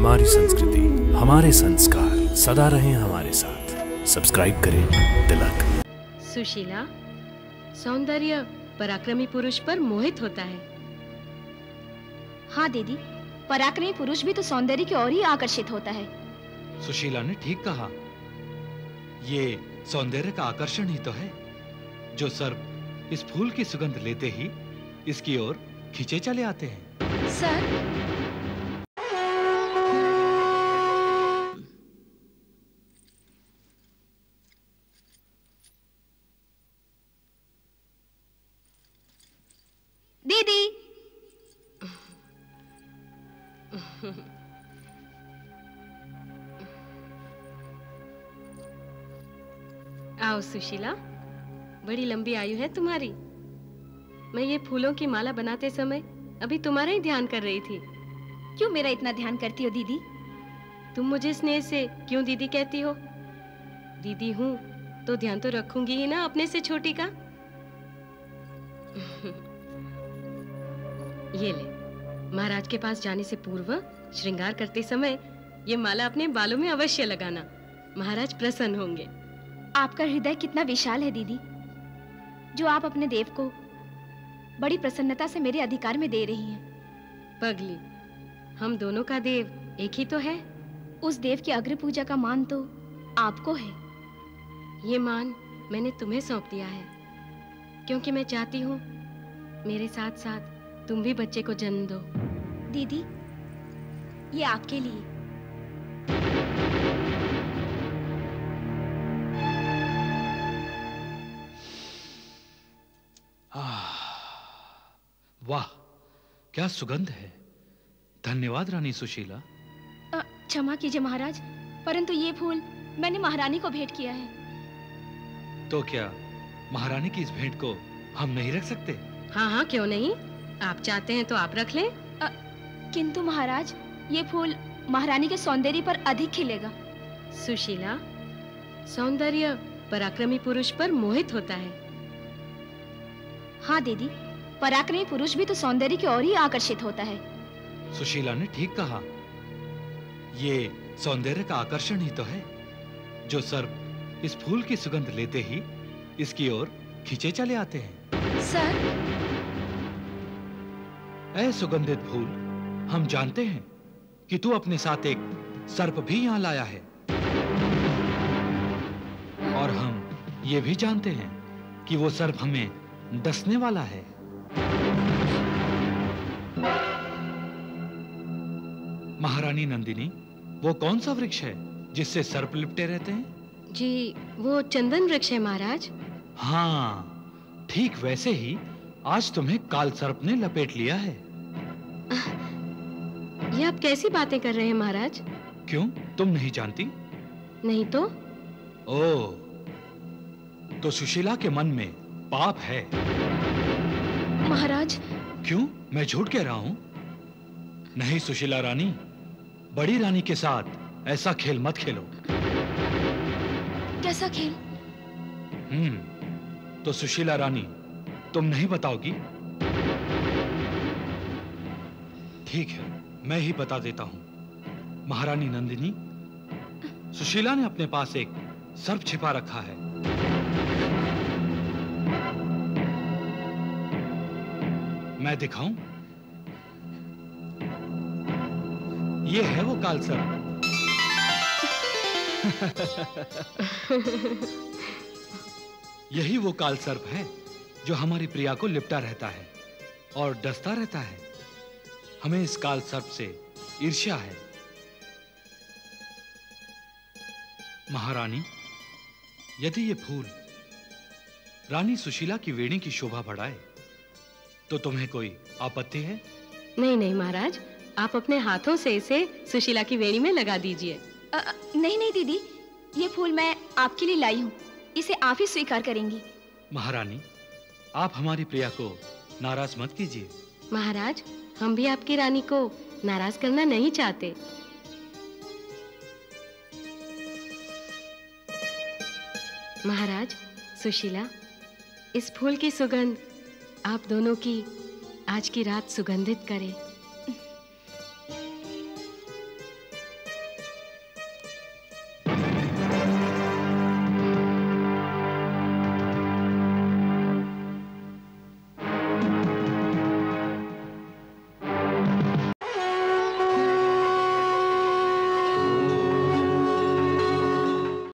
हमारी संस्कृति हमारे संस्कार सदा रहें हमारे साथ। सब्सक्राइब करें तिलक सुशीला सौंदर्य पराक्रमी पुरुष पर मोहित होता है। हाँ दीदी पराक्रमी पुरुष भी तो सौंदर्य की ओर ही आकर्षित होता है। सुशीला ने ठीक कहा। ये सौंदर्य का आकर्षण ही तो है जो सर्प इस फूल की सुगंध लेते ही इसकी ओर खींचे चले आते हैं। सर आओ सुशीला बड़ी लंबी आयु है तुम्हारी। मैं ये फूलों की माला बनाते समय अभी तुम्हारा ही ध्यान कर रही थी। क्यों मेरा इतना ध्यान करती हो दीदी? तुम मुझे स्नेह से क्यों दीदी कहती हो? दीदी हूँ तो ध्यान तो रखूँगी ही ना अपने से छोटी का। ये ले महाराज के पास जाने से पूर्व श्रृंगार करते समय ये माला अपने बालों में अवश्य लगाना। महाराज प्रसन्न होंगे। आपका हृदय कितना विशाल है दीदी। जो आप अपने देव को बड़ी प्रसन्नता से मेरे अधिकार में दे रही हैं। पगली हम दोनों का देव एक ही तो है? उस देव की अग्र पूजा का मान तो आपको है। ये मान मैंने तुम्हें सौंप दिया है। क्योंकि मैं चाहती हूँ मेरे साथ साथ तुम भी बच्चे को जन्म दो। दीदी ये आपके लिए। वाह क्या सुगंध है। धन्यवाद रानी सुशीला। क्षमा कीजिए महाराज परंतु ये फूल मैंने महारानी को भेंट किया है। तो क्या महारानी की इस भेंट को हम नहीं रख सकते? हाँ हाँ क्यों नहीं? आप चाहते हैं तो आप रख लें। किंतु महाराज ये फूल महारानी के सौंदर्य पर अधिक खिलेगा। सुशीला सौंदर्य पराक्रमी पुरुष पर मोहित होता है। हाँ दीदी पराक्रमी पुरुष भी तो सौंदर्य की ओर ही आकर्षित होता है। सुशीला ने ठीक कहा। ये सौंदर्य का आकर्षण ही तो है। जो सर्प इस फूल की सुगंध लेते ही इसकी ओर खींचे चले आते हैं। सर? ऐ सुगंधित फूल हम जानते हैं कि तू अपने साथ एक सर्प भी यहाँ लाया है। और हम ये भी जानते हैं कि वो सर्प हमें डसने वाला है। महारानी नंदिनी वो कौन सा वृक्ष है जिससे सर्प लिपटे रहते हैं? जी वो चंदन वृक्ष है महाराज। हाँ ठीक वैसे ही आज तुम्हें काल सर्प ने लपेट लिया है। ये आप कैसी बातें कर रहे हैं महाराज? क्यों? तुम नहीं जानती? नहीं तो? ओ तो सुशीला के मन में पाप है। महाराज? क्यों? मैं झूठ कह रहा हूँ। नहीं सुशीला रानी बड़ी रानी के साथ ऐसा खेल मत खेलो। कैसा खेल? हम्म तो सुशीला रानी तुम नहीं बताओगी? ठीक है। मैं ही बता देता हूँ। महारानी नंदिनी, सुशीला ने अपने पास एक सर्प छिपा रखा है। मैं दिखाऊँ? ये है वो काल सर्प। यही वो काल सर्प है जो हमारी प्रिया को लिपटा रहता है और डसता रहता है। हमें इस काल सर्प से ईर्ष्या है। महारानी यदि ये फूल रानी सुशीला की वेणी की शोभा बढ़ाए तो तुम्हें कोई आपत्ति है? नहीं नहीं महाराज आप अपने हाथों से इसे सुशीला की वेणी में लगा दीजिए। नहीं नहीं दीदी ये फूल मैं आपके लिए लाई हूँ इसे आप ही स्वीकार करेंगी। महारानी आप हमारी प्रिया को नाराज़ मत कीजिए। महाराज हम भी आपकी रानी को नाराज़ करना नहीं चाहते। महाराज, सुशीला, इस फूल की सुगंध आप दोनों की आज की रात सुगंधित करे।